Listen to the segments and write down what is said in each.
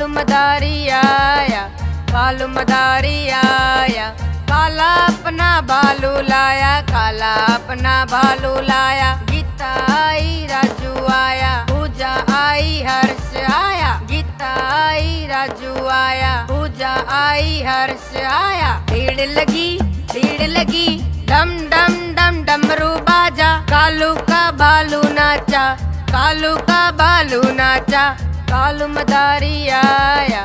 मदारी आया कालू मदारी आया। काला अपना भालू लाया, काला अपना भालू लाया। गीता आई, राजू आया, पूजा आई, हर्ष आया। गीता आई, राजू आया, पूजा आई, हर्ष आया। भीड़ लगी भीड़ लगी, डम डम डम, डमरू बाजा। कालू का भालू नाचा, कालू का भालू नाचा। कालू मदारी आया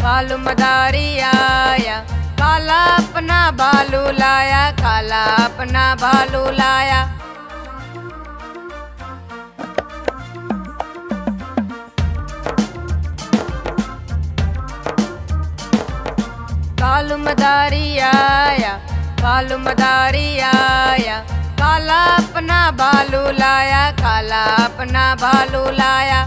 कालू मदारी आया। काला अपना भालू लाया, काला अपना भालू लाया। कालू मदारी आया कालू मदारी आया। काला अपना भालू लाया, काला अपना भालू लाया।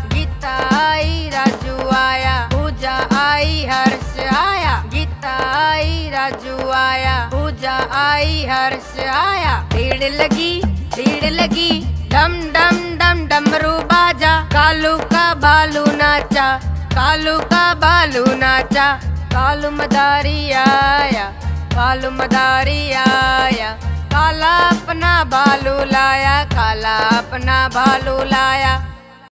आई, राजू आया। पूजा आई, हर्ष आया। गीता आई, राजू आया। पूजा आई, हर्ष आया। भीड़ लगी भीड़ लगी। डम डम डम, डमरू बाजा। कालू का भालू नाचा, कालू का भालू नाचा। कालू मदारी आया, कालू मदारी आया। काला अपना भालू लाया, काला अपना भालू लाया।